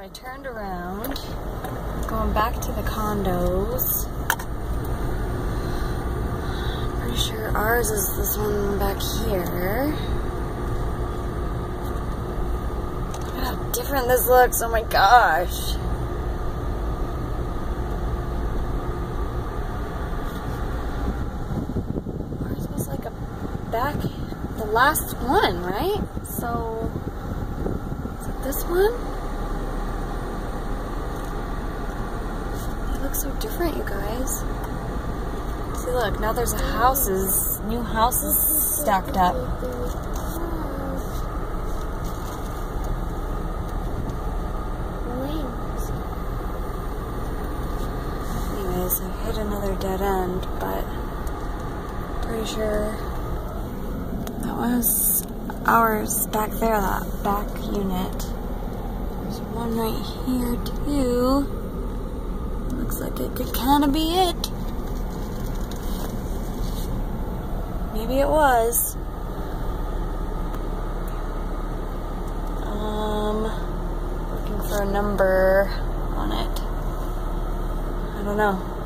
I turned around, going back to the condos. Pretty sure ours is this one back here. Look how different this looks, oh my gosh. Ours was like a back, the last one, right? So, is it this one? It looks so different, you guys. See, look, now there's houses, new houses stacked up. Anyways, I've hit another dead end, but pretty sure that was ours back there, that back unit. There's one right here too. Looks like it could kind of be it. Maybe it was. Um, looking for a number on it. I don't know.